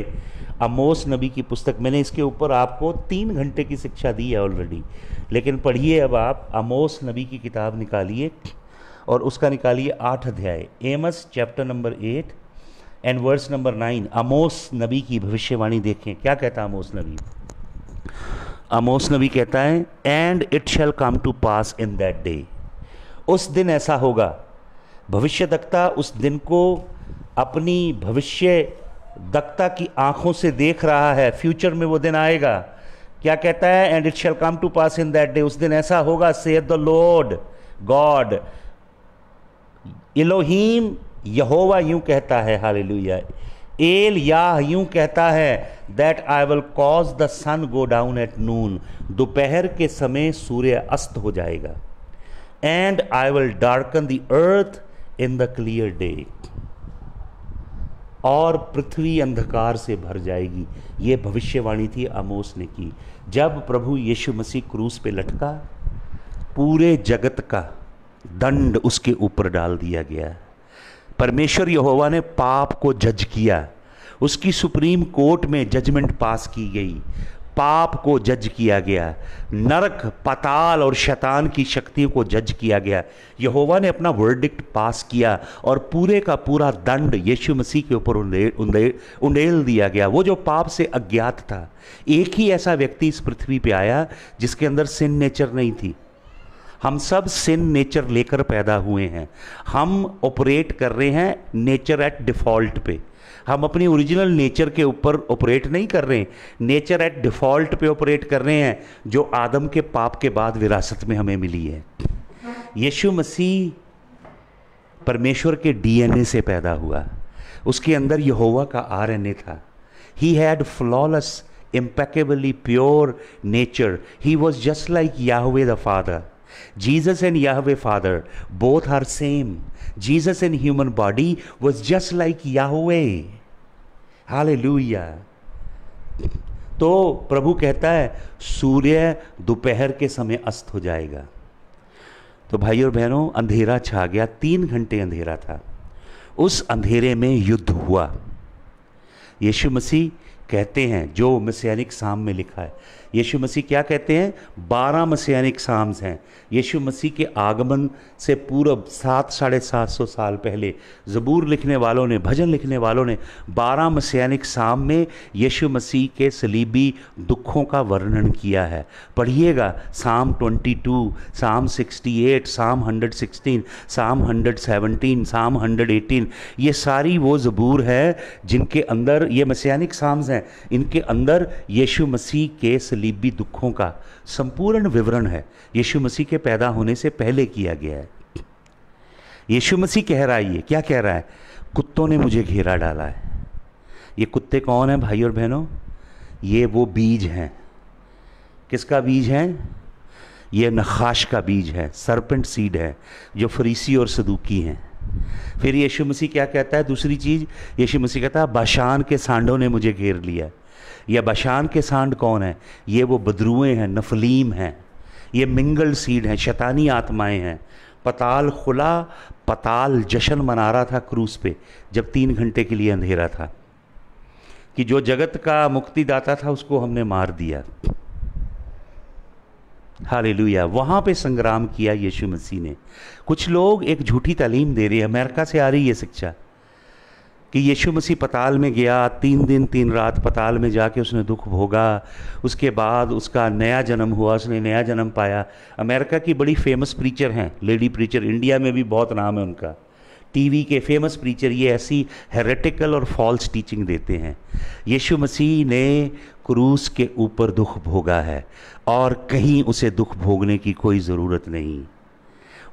अमोस नबी की पुस्तक, मैंने इसके ऊपर आपको तीन घंटे की शिक्षा दी है ऑलरेडी लेकिन पढ़िए अब आप, अमोस नबी की किताब निकालिए और उसका निकालिए आठ अध्याय। Amos chapter number eight and verse number nine Amos नबी की भविष्यवाणी देखें। क्या कहता अमोस नबी? अमोस नबी कहता है and it shall come to pass in that day उस दिन ऐसा होगा। भविष्य दक्ता उस दिन को अपनी भविष्य दक्ता की आँखों से देख रहा है। फ्यूचर में वो दिन आएगा। क्या कहता है? And it shall come to pass in that day उस दिन ऐसा होगा से द लॉर्ड गॉड इलोहीम यहोवा यूँ कहता है, हालेलुया। एल या यूँ कहता है that I will cause the sun go down at noon दोपहर के समय सूर्य अस्त हो जाएगा। And I will darken the earth in the clear day और पृथ्वी अंधकार से भर जाएगी। ये भविष्यवाणी थी आमोस ने की। जब प्रभु यीशु मसीह क्रूस पे लटका, पूरे जगत का दंड उसके ऊपर डाल दिया गया। परमेश्वर यहोवा ने पाप को जज किया। उसकी सुप्रीम कोर्ट में जजमेंट पास की गई। पाप को जज किया गया, नरक, पताल और शैतान की शक्तियों को जज किया गया। यहोवा ने अपना वर्डिक्ट पास किया और पूरे का पूरा दंड यीशु मसीह के ऊपर उंडेल दिया गया। वो जो पाप से अज्ञात था, एक ही ऐसा व्यक्ति इस पृथ्वी पे आया जिसके अंदर सिन नेचर नहीं थी। हम सब सिन नेचर लेकर पैदा हुए हैं। हम ऑपरेट कर रहे हैं नेचर एट डिफ़ॉल्ट पे। हम अपनी ओरिजिनल नेचर के ऊपर ऑपरेट नहीं कर रहे हैं नेचर एट डिफ़ॉल्ट पे ऑपरेट कर रहे हैं, जो आदम के पाप के बाद विरासत में हमें मिली है यीशु मसीह परमेश्वर के डीएनए से पैदा हुआ उसके अंदर यहोवा का आरएनए था he had flawless impeccably pure nature. He was just like Yahweh the Father. Jesus and Yahweh Father, both are same. Jesus in human body was just like Yahweh. Hallelujah. तो प्रभु कहता है, सूर्य दोपहर के समय अस्त हो जाएगा तो भाई और बहनों, अंधेरा छा गया, तीन घंटे अंधेरा था उस अंधेरे में युद्ध हुआ यीशु मसीह कहते हैं, जो मसैनिक साम में लिखा है यीशु मसीह क्या कहते हैं? बारह मसैनिक साम्स हैं। यीशु मसीह के आगमन से पूर्व सात साढ़े सात सौ साल पहले ज़बूर लिखने वालों ने भजन लिखने वालों ने बारह मसैनिक साम में यीशु मसीह के सलीबी दुखों का वर्णन किया है। पढ़िएगा साम 22, साम 68, साम 116, साम 117, साम 118 ये सारी वो ज़बूर है जिनके अंदर ये मसैनिक साम्स हैं। इनके अंदर यीशु मसीह के सलीबी दुखों का संपूर्ण विवरण है। यीशु मसीह के पैदा होने से पहले किया गया है। यीशु मसीह कह रहा है ये। क्या कह रहा है? कुत्तों ने मुझे घेरा डाला है। ये कुत्ते कौन हैं भाई और बहनों? ये वो बीज हैं। किसका बीज है? ये नखाश का बीज है। सरपेंट सीड है, जो फरीसी और सदूकी हैं। फिर यीशु मसीह क्या कहता है? दूसरी चीज़, यीशु मसीह कहता है, बाशान के सांडों ने मुझे घेर लिया। या बशान के सांड कौन है? ये वो बदरुएँ हैं, नफलीम हैं। ये मिंगल सीड हैं, शैतानी आत्माएँ हैं। पताल खुला, पताल जश्न मना रहा था क्रूस पे, जब तीन घंटे के लिए अंधेरा था। कि जो जगत का मुक्तिदाता था, उसको हमने मार दिया। हालेलुया। वहाँ पे संग्राम किया यीशु मसीह ने। कुछ लोग एक झूठी तालीम दे रही है। अमेरिका से आ रही है शिक्षा। कि यीशु मसीह पताल में गया, तीन दिन, तीन रात पताल में जाके उसने दुख भोगा। उसके बाद उसका नया जन्म हुआ, उसने नया जन्म पाया। अमेरिका की बड़ी फ़ेमस प्रीचर हैं लेडी प्रीचर इंडिया में भी बहुत नाम है उनका। टीवी के फ़ेमस प्रीचर ये ऐसी हेरेटिकल और फॉल्स टीचिंग देते हैं। यीशु मसीह ने क्रूस के ऊपर दुख भोगा है, और कहीं उसे दुख भोगने की कोई ज़रूरत नहीं।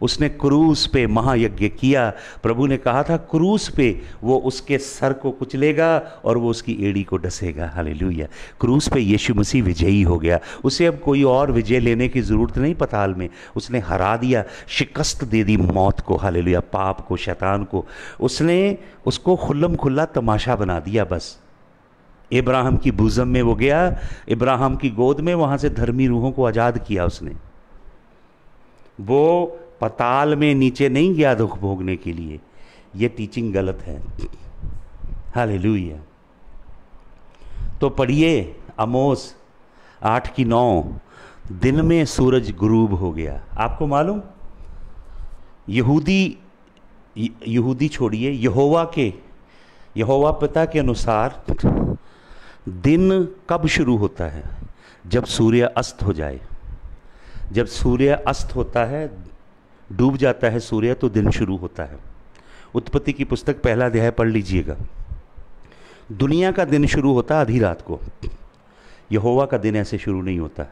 उसने क्रूस पे महायज्ञ किया। प्रभु ने कहा था, क्रूस पे वो उसके सर को कुचलेगा और वो उसकी एड़ी को डसेगा। हालेलुया। क्रूस पे यीशु मसीह विजयी हो गया। उसे अब कोई और विजय लेने की ज़रूरत नहीं पताल में। उसने हरा दिया, शिकस्त दे दी मौत को। हालेलुया। पाप को, शैतान को। उसने उसको खुल्लम खुल्ला तमाशा बना दिया बस। इब्राहिम की बुज़म में वो गया। इब्राहिम की गोद में वहाँ से धर्मी रूहों को आज़ाद किया उसने। वो पताल में नीचे नहीं गया दुख भोगने के लिए। ये टीचिंग गलत है। हालेलुया तो पढ़िए अमोस आठ की नौ। दिन में सूरज गुरूब हो गया। आपको मालूम? यहूदी यहूदी छोड़िए, यहोवा के, यहोवा पिता के अनुसार दिन कब शुरू होता है? जब सूर्य अस्त हो जाए। जब सूर्य अस्त होता है डूब जाता है सूर्य तो दिन शुरू होता है। उत्पत्ति की पुस्तक पहला अध्याय पढ़ लीजिएगा। दुनिया का दिन शुरू होता आधी रात को। यहोवा का दिन ऐसे शुरू नहीं होता।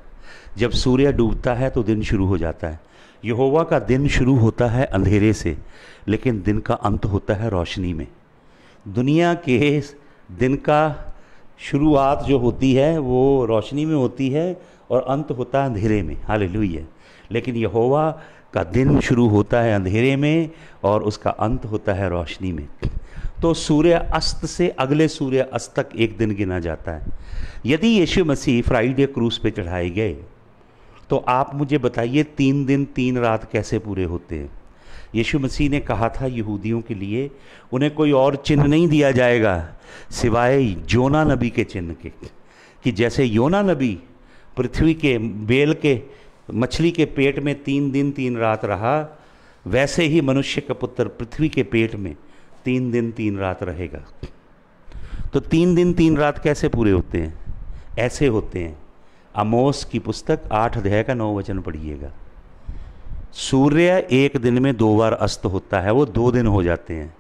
जब सूर्य डूबता है तो दिन शुरू हो जाता है। यहोवा का दिन शुरू होता है अंधेरे से, लेकिन दिन का अंत होता है रोशनी में। दुनिया के दिन का शुरुआत जो होती है, वो रोशनी में होती है और अंत होता है अंधेरे में। हाल लेकिन यहोवा का दिन शुरू होता है अंधेरे में और उसका अंत होता है रोशनी में। तो सूर्य अस्त से अगले सूर्य अस्त तक एक दिन गिना जाता है। यदि यीशु मसीह फ्राइडे क्रूज़ पे चढ़ाए गए तो आप मुझे बताइए तीन दिन, तीन रात कैसे पूरे होते हैं? यीशु मसीह ने कहा था यहूदियों के लिए, उन्हें कोई और चिन्ह नहीं दिया जाएगा सिवाय योना नबी के चिन्ह के। कि जैसे योना नबी पृथ्वी के बेल के मछली के पेट में तीन दिन, तीन रात रहा। वैसे ही मनुष्य का पुत्र पृथ्वी के पेट में तीन दिन, तीन रात रहेगा। तो तीन दिन, तीन रात कैसे पूरे होते हैं? ऐसे होते हैं। अमोस की पुस्तक आठ अध्याय का नौ वचन पढ़िएगा। सूर्य एक दिन में दो बार अस्त होता है, वो दो दिन हो जाते हैं।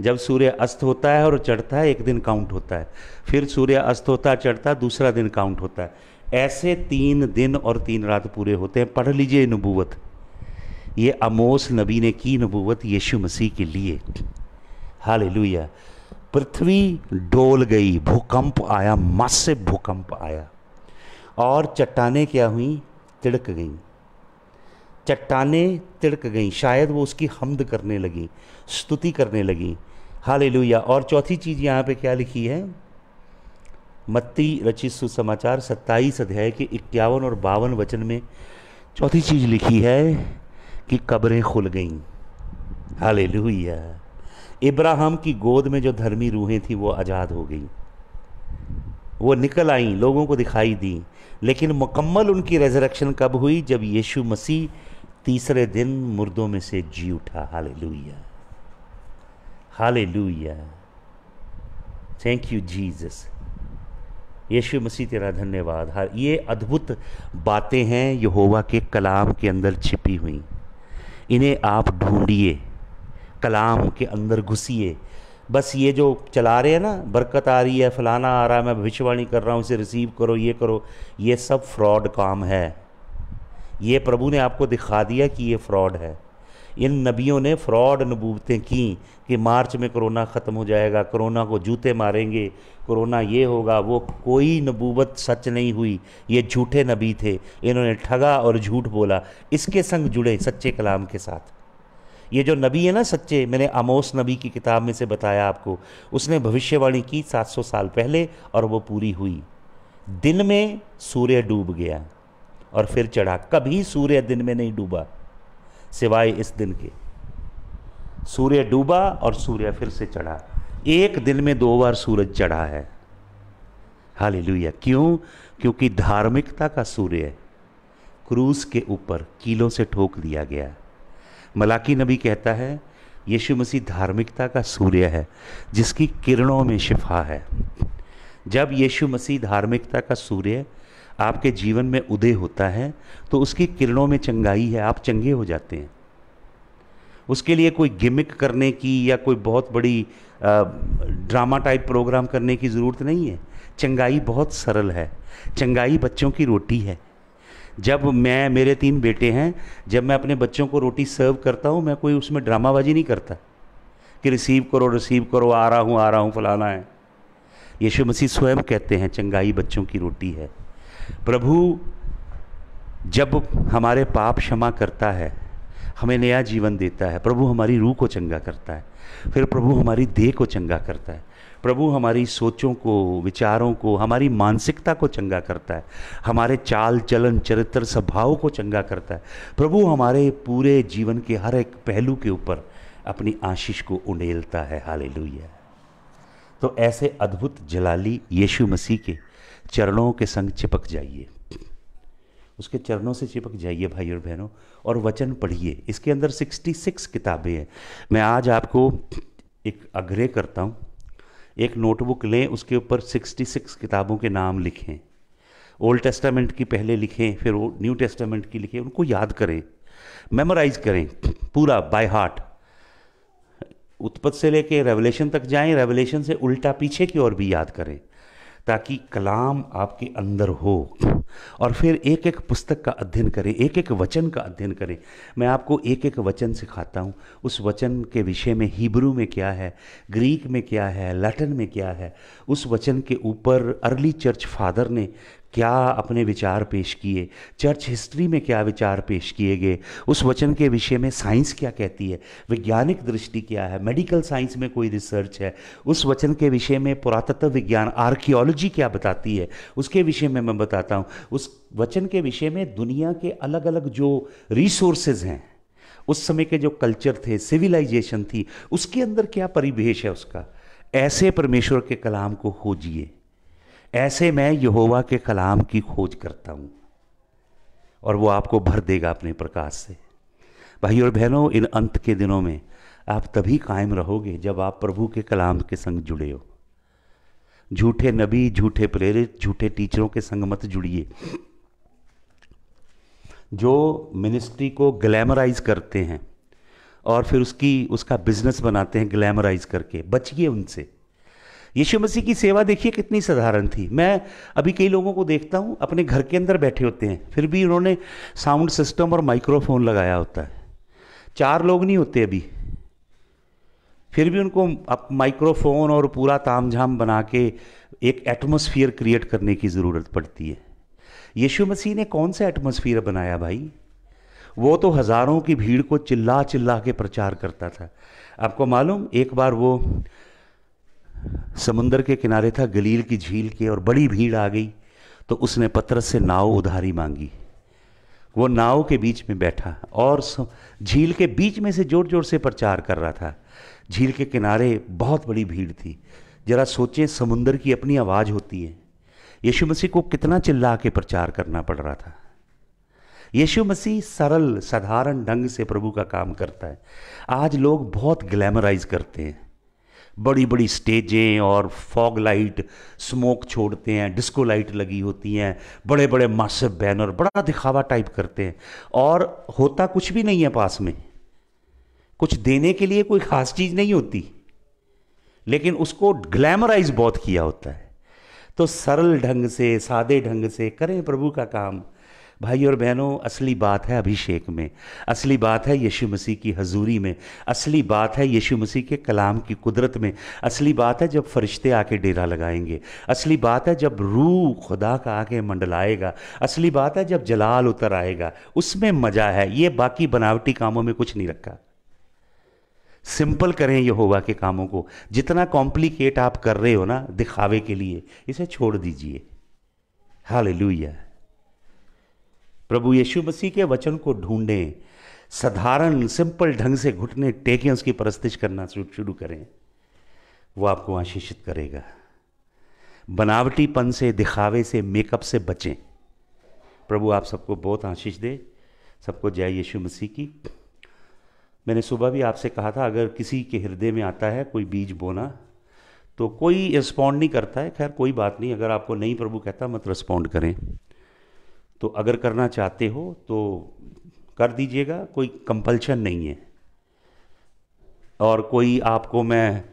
जब सूर्य अस्त होता है और चढ़ता है, एक दिन काउंट होता है। फिर सूर्य अस्त होता, चढ़ता, दूसरा दिन काउंट होता है। ऐसे तीन दिन और तीन रात पूरे होते हैं। पढ़ लीजिए नबूवत। ये अमोस नबी ने की नबूवत यीशु मसीह के लिए। हाल पृथ्वी डोल गई, भूकंप आया, मासिव भूकंप आया। और चट्टाने क्या हुई? तिड़क गई। चट्टाने तिड़क गई। शायद वो उसकी हमद करने लगी, स्तुति करने लगी। हाल और चौथी चीज़ यहाँ पे क्या लिखी है? मत्ती रचित सुसमाचार सत्ताईस अध्याय के इक्यावन और बावन वचन में चौथी चीज़ लिखी है कि कब्रें खुल गईं। हाल इब्राहिम की गोद में जो धर्मी रूहें थी, वो आज़ाद हो गई। वो निकल आई, लोगों को दिखाई दी। लेकिन मुकम्मल उनकी रेजरक्शन कब हुई? जब यीशु मसीह तीसरे दिन मुर्दों में से जी उठा। Hallelujah hallelujah thank you Jesus यीशु मसीह तेरा धन्यवाद। हर ये अद्भुत बातें हैं यहोवा के कलाम के अंदर छिपी हुई। इन्हें आप ढूंढिए, कलाम के अंदर घुसिए। बस ये जो चला रहे हैं ना, बरकत आ रही है, फलाना आ रहा है, मैं भविष्यवाणी कर रहा हूँ, इसे रिसीव करो, ये करो, ये सब फ्रॉड काम है। ये प्रभु ने आपको दिखा दिया कि ये फ्रॉड है। इन नबियों ने फ्रॉड नबूबतें की कि मार्च में कोरोना ख़त्म हो जाएगा, कोरोना को जूते मारेंगे, कोरोना ये होगा, वो कोई नबूबत सच नहीं हुई, ये झूठे नबी थे, इन्होंने ठगा और झूठ बोला, इसके संग जुड़े सच्चे कलाम के साथ। ये जो नबी है ना सच्चे, मैंने आमोस नबी की किताब में से बताया आपको, उसने भविष्यवाणी की 700 साल पहले और वो पूरी हुई। दिन में सूर्य डूब गया और फिर चढ़ा, कभी सूर्य दिन में नहीं डूबा। सिवाय इस दिन के। सूर्य डूबा और सूर्य फिर से चढ़ा। एक दिन में दो बार सूरज चढ़ा है। हाल क्यों? क्योंकि धार्मिकता का सूर्य क्रूस के ऊपर कीलों से ठोक दिया गया। मलाकी नबी कहता है, यीशु मसीह धार्मिकता का सूर्य है, जिसकी किरणों में शिफा है। जब यीशु मसीह धार्मिकता का सूर्य आपके जीवन में उदय होता है तो उसकी किरणों में चंगाई है आप चंगे हो जाते हैं। उसके लिए कोई गिमिक करने की या कोई बहुत बड़ी आ, ड्रामा टाइप प्रोग्राम करने की ज़रूरत नहीं है। चंगाई बहुत सरल है। चंगाई बच्चों की रोटी है। जब मैं मेरे तीन बेटे हैं जब मैं अपने बच्चों को रोटी सर्व करता हूँ मैं कोई उसमें ड्रामाबाजी नहीं करता कि रिसीव करो रिसीव करो आ रहा हूँ आ रहा हूँ फलाना है। यीशु मसीह स्वयं कहते हैं चंगाई बच्चों की रोटी है। प्रभु, जब हमारे पाप क्षमा करता है, हमें नया जीवन देता है, प्रभु हमारी रूह को चंगा करता है, फिर प्रभु हमारी देह को चंगा करता है, प्रभु हमारी सोचों को, विचारों को, हमारी मानसिकता को चंगा करता है, हमारे चाल, चलन, चरित्र, स्वभाव को चंगा करता है, प्रभु हमारे पूरे जीवन के हर एक पहलू के ऊपर अपनी आशीष को उंडेलता है। हाल तो ऐसे अद्भुत जलाली यीशु मसीह के चरणों के संग चिपक जाइए। उसके चरणों से चिपक जाइए भाई और बहनों, और वचन पढ़िए। इसके अंदर 66 किताबें हैं। मैं आज आपको एक आग्रह करता हूँ। एक नोटबुक लें, उसके ऊपर 66 किताबों के नाम लिखें। ओल्ड टेस्टामेंट की पहले लिखें, फिर न्यू टेस्टामेंट की लिखें, उनको याद करें। मेमोराइज करें, पूरा, बाय हार्ट। उत्पत्त से लेके रेवलेशन तक जाएँ, रेवलेशन से उल्टा पीछे की ओर भी याद करें। ताकि कलाम आपके अंदर हो। और फिर एक एक पुस्तक का अध्ययन करें एक एक वचन का अध्ययन करें। मैं आपको एक एक वचन सिखाता हूँ। उस वचन के विषय में हिब्रू में क्या है, ग्रीक में क्या है, लैटिन में क्या है, उस वचन के ऊपर अर्ली चर्च फादर ने क्या अपने विचार पेश किए? चर्च हिस्ट्री में क्या विचार पेश किए गए? उस वचन के विषय में साइंस क्या कहती है? वैज्ञानिक दृष्टि क्या है? मेडिकल साइंस में कोई रिसर्च है? उस वचन के विषय में पुरातत्व विज्ञान, आर्कियोलॉजी क्या बताती है? उसके विषय में मैं बताता हूँ। उस वचन के विषय में दुनिया के अलग अलग जो रिसोर्सेज हैं, उस समय के जो कल्चर थे सिविलाइजेशन थी, उसके अंदर क्या परिवेश है उसका? ऐसे परमेश्वर के कलाम को खोजिए। ऐसे मैं यहोवा के कलाम की खोज करता हूँ, और वो आपको भर देगा अपने प्रकाश से। भाई और बहनों, इन अंत के दिनों में आप तभी कायम रहोगे जब आप प्रभु के कलाम के संग जुड़े हो। झूठे नबी, झूठे प्रेरित, झूठे टीचरों के संग मत जुड़िए। जो मिनिस्ट्री को ग्लैमराइज करते हैं, और फिर उसकी, उसका बिज़नेस बनाते हैं ग्लैमराइज करके, बचिए उनसे। यीशु मसीह की सेवा देखिए कितनी साधारण थी। मैं अभी कई लोगों को देखता हूँ, अपने घर के अंदर बैठे होते हैं, फिर भी उन्होंने साउंड सिस्टम और माइक्रोफोन लगाया होता है। चार लोग नहीं होते अभी। फिर भी उनको माइक्रोफोन और पूरा ताम झाम बना के एक एटमोसफियर क्रिएट करने की ज़रूरत पड़ती है। यीशु मसीह ने कौन सा एटमोसफियर बनाया भाई? वो तो हज़ारों की भीड़ को चिल्ला चिल्ला के प्रचार करता था। आपको मालूम, एक बार वो समुंदर के किनारे था गलील की झील के और बड़ी भीड़ आ गई तो उसने पत्रस से नाव उधारी मांगी। वो नाव के बीच में बैठा और झील के बीच में से ज़ोर ज़ोर से प्रचार कर रहा था। झील के किनारे बहुत बड़ी भीड़ थी। जरा सोचें, समुंदर की अपनी आवाज़ होती है। यीशु मसीह को कितना चिल्ला के प्रचार करना पड़ रहा था। यीशु मसीह सरल, साधारण ढंग से प्रभु का काम करता है। आज लोग बहुत ग्लैमराइज करते हैं। बड़ी बड़ी स्टेजें और फॉग लाइट, स्मोक छोड़ते हैं, डिस्को लाइट लगी होती हैं बड़े बड़े मासिव बैनर बड़ा दिखावा टाइप करते हैं। और होता कुछ भी नहीं है पास में। कुछ देने के लिए कोई ख़ास चीज़ नहीं होती। लेकिन उसको ग्लैमराइज बहुत किया होता है। तो सरल ढंग से, सादे ढंग से करें प्रभु का काम। भाई और बहनों, असली बात है अभिषेक में। असली बात है यीशु मसीह की हजूरी में। असली बात है यीशु मसीह के कलाम की कुदरत में। असली बात है जब फरिश्ते आके डेरा लगाएँगे। असली बात है जब रूह खुदा का आके मंडलाएगा। असली बात है जब जलाल उतर आएगा। उसमें मज़ा है। ये बाकी बनावटी कामों में कुछ नहीं रखा। सिंपल करें यहोवा के कामों को। जितना कॉम्प्लिकेट आप कर रहे हो ना, दिखावे के लिए, इसे छोड़ दीजिए। हाल प्रभु यीशु मसीह के वचन को ढूंढें, साधारण सिंपल ढंग से घुटने टेकें, उसकी परस्तिश करना शुरू करें। वो आपको आशीषित करेगा। बनावटीपन से, दिखावे से, मेकअप से बचें। प्रभु आप सबको बहुत आशीष दे, सबको जय यीशु मसीह की। मैंने सुबह भी आपसे कहा था, अगर किसी के हृदय में आता है कोई बीज बोना तो कोई रिस्पॉन्ड नहीं करता है। खैर, कोई बात नहीं, अगर आपको नहीं प्रभु कहता, मत रिस्पॉन्ड करें। तो अगर करना चाहते हो तो कर दीजिएगा, कोई कंपल्शन नहीं है। और कोई आपको मैं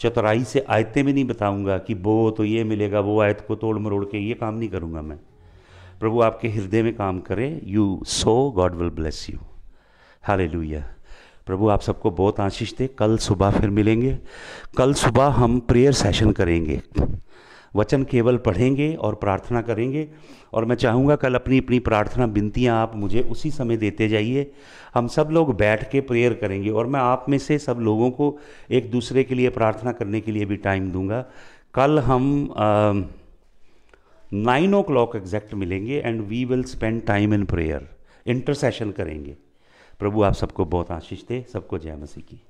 चतुराई से आयतें भी नहीं बताऊँगा कि वो तो ये मिलेगा, वो आयत को तोड़ मरोड़ के ये काम नहीं करूँगा मैं। प्रभु आपके हृदय में काम करे you so God will bless you हाले प्रभु आप सबको बहुत आशीष दे, कल सुबह फिर मिलेंगे। कल सुबह हम प्रेयर सेशन करेंगे। वचन केवल पढ़ेंगे और प्रार्थना करेंगे। और मैं चाहूँगा कल अपनी अपनी प्रार्थना बिनतियाँ आप मुझे उसी समय देते जाइए। हम सब लोग बैठ के प्रेयर करेंगे और मैं आप में से सब लोगों को एक दूसरे के लिए प्रार्थना करने के लिए भी टाइम दूँगा। कल हम नाइन ओ क्लॉक एग्जैक्ट मिलेंगे and we will spend time in prayer. Intercession करेंगे। प्रभु आप सबको बहुत आशीष दे। सबको जय मसीह की।